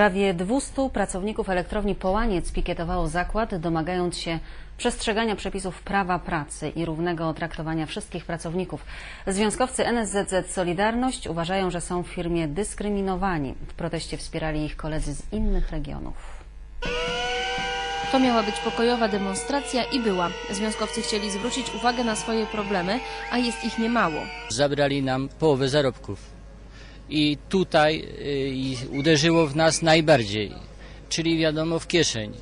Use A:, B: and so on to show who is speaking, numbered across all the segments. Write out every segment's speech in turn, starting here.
A: Prawie 200 pracowników elektrowni Połaniec pikietowało zakład, domagając się przestrzegania przepisów prawa pracy i równego traktowania wszystkich pracowników. Związkowcy NSZZ Solidarność uważają, że są w firmie dyskryminowani. W proteście wspierali ich koledzy z innych regionów.
B: To miała być pokojowa demonstracja i była. Związkowcy chcieli zwrócić uwagę na swoje problemy, a jest ich niemało.
C: zabrali nam połowę zarobków. I tutaj y, uderzyło w nas najbardziej, czyli wiadomo w kieszeń.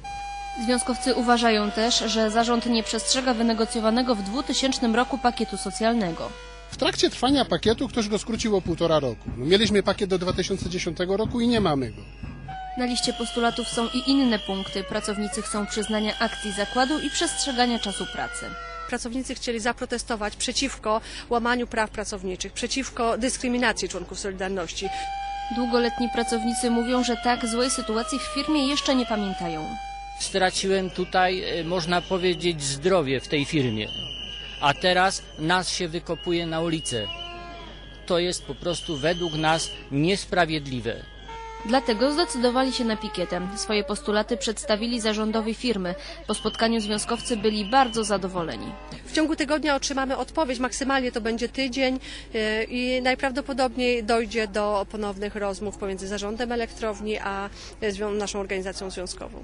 B: Związkowcy uważają też, że zarząd nie przestrzega wynegocjowanego w 2000 roku pakietu socjalnego.
D: W trakcie trwania pakietu ktoś go skrócił o półtora roku. No, mieliśmy pakiet do 2010 roku i nie mamy go.
B: Na liście postulatów są i inne punkty. Pracownicy chcą przyznania akcji zakładu i przestrzegania czasu pracy.
E: Pracownicy chcieli zaprotestować przeciwko łamaniu praw pracowniczych, przeciwko dyskryminacji członków Solidarności.
B: Długoletni pracownicy mówią, że tak złej sytuacji w firmie jeszcze nie pamiętają.
C: Straciłem tutaj, y, można powiedzieć, zdrowie w tej firmie. A teraz nas się wykopuje na ulicę. To jest po prostu według nas niesprawiedliwe.
B: Dlatego zdecydowali się na pikietę. Swoje postulaty przedstawili zarządowi firmy. Po spotkaniu związkowcy byli bardzo zadowoleni.
E: W ciągu tygodnia otrzymamy odpowiedź, maksymalnie to będzie tydzień yy, i najprawdopodobniej dojdzie do ponownych rozmów pomiędzy zarządem elektrowni a zwią- naszą organizacją związkową.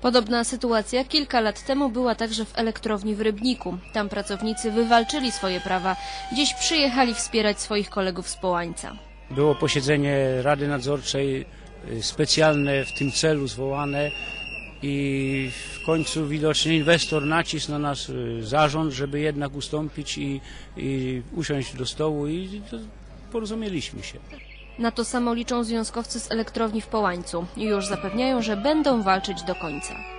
B: Podobna sytuacja kilka lat temu była także w elektrowni w Rybniku. Tam pracownicy wywalczyli swoje prawa. Dziś przyjechali wspierać swoich kolegów z Połańca.
F: Było posiedzenie Rady Nadzorczej y, specjalne w tym celu zwołane i w końcu widocznie inwestor nacisł na nas y, zarząd, żeby jednak ustąpić i, i usiąść do stołu i porozumieliśmy się.
B: Na to samo liczą związkowcy z elektrowni w Połańcu i już zapewniają, że będą walczyć do końca.